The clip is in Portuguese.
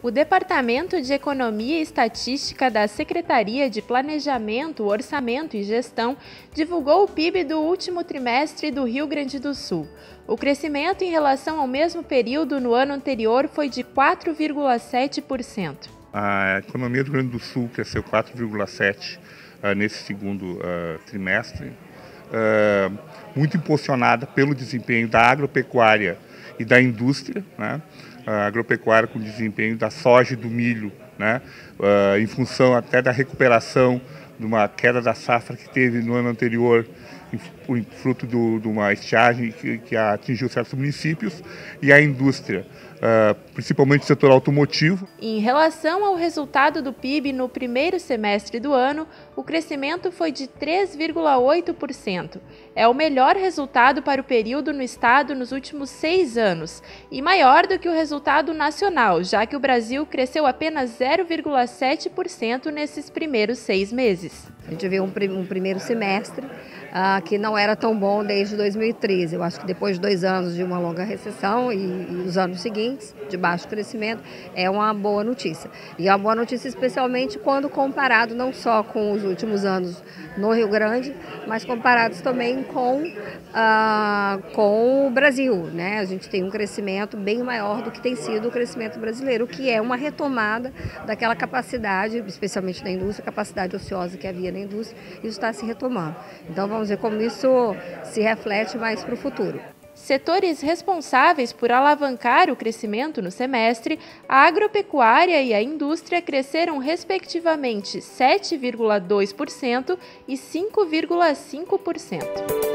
O Departamento de Economia e Estatística da Secretaria de Planejamento, Orçamento e Gestão divulgou o PIB do último trimestre do Rio Grande do Sul. O crescimento em relação ao mesmo período no ano anterior foi de 4,7%. A economia do Rio Grande do Sul cresceu 4,7% uh, ah, nesse segundo uh, trimestre, uh, muito impulsionada pelo desempenho da agropecuária e da indústria. Né? Agropecuária com desempenho da soja e do milho, né? Uh, em função até da recuperação de uma queda da safra que teve no ano anterior, fruto do, de uma estiagem que, que atingiu certos municípios, e a indústria uh, principalmente o setor automotivo. Em relação ao resultado do PIB no primeiro semestre do ano, o crescimento foi de 3,8%. É o melhor resultado para o período no estado nos últimos seis anos e maior do que o resultado nacional, já que o Brasil cresceu apenas 0,7% nesses primeiros seis meses. A gente viu um, um primeiro semestre ah, que não era tão bom desde 2013. Eu acho que depois de dois anos de uma longa recessão e, e os anos seguintes de baixo crescimento, é uma boa notícia. E é uma boa notícia especialmente quando comparado não só com os últimos anos no Rio Grande, mas comparados também com, ah, com o Brasil. Né? A gente tem um crescimento bem maior do que tem sido o crescimento brasileiro, que é uma retomada daquela capacidade, especialmente da indústria, capacidade ociosa que havia na indústria, isso está se retomando. Então vamos ver como isso se reflete mais para o futuro. Setores responsáveis por alavancar o crescimento no semestre, a agropecuária e a indústria cresceram respectivamente 7,2% e 5,5%.